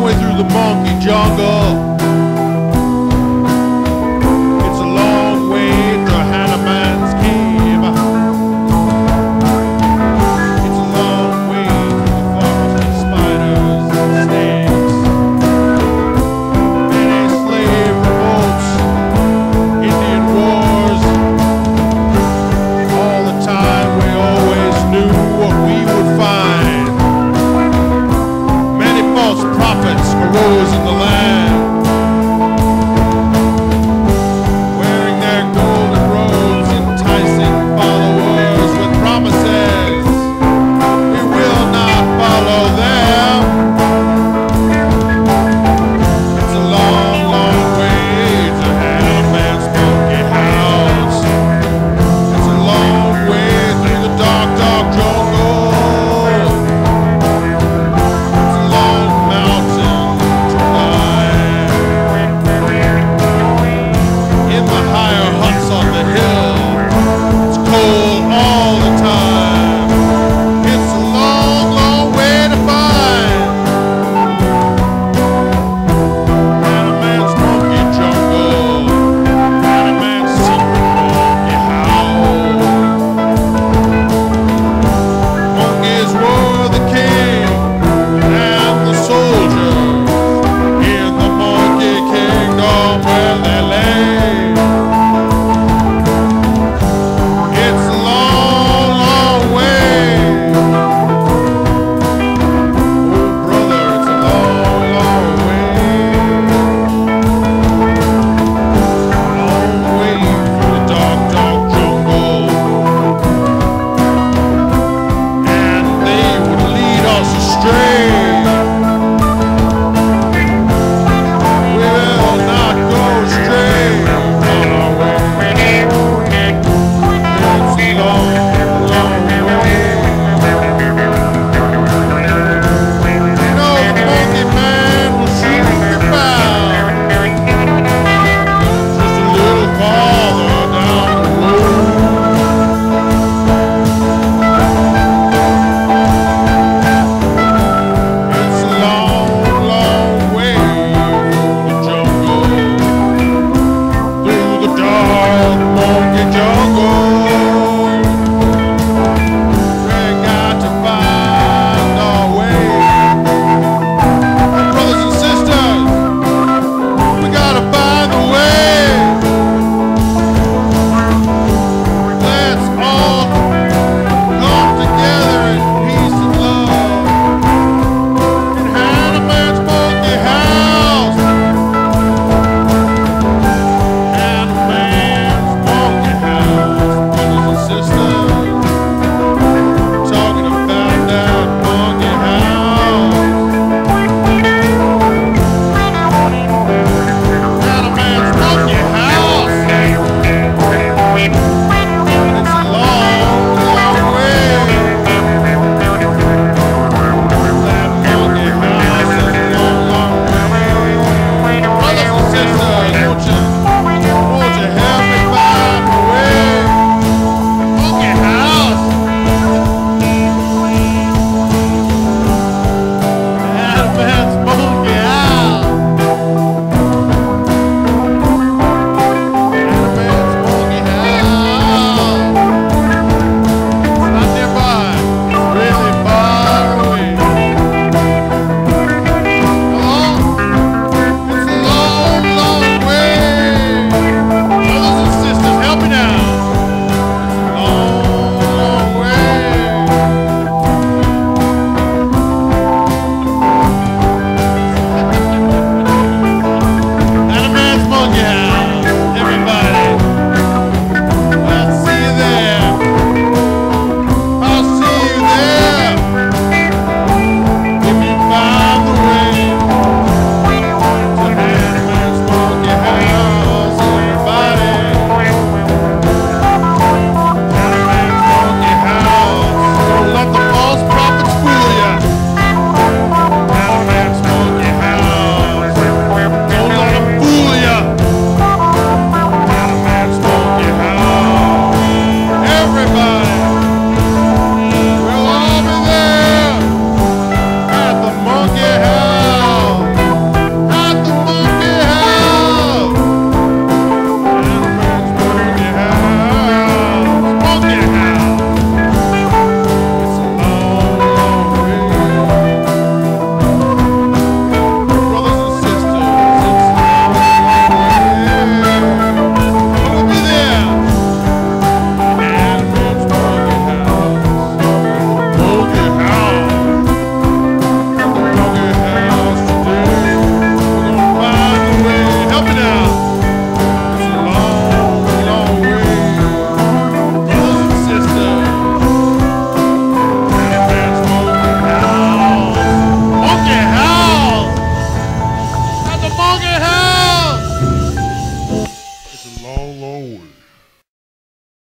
I through the monkey jungle.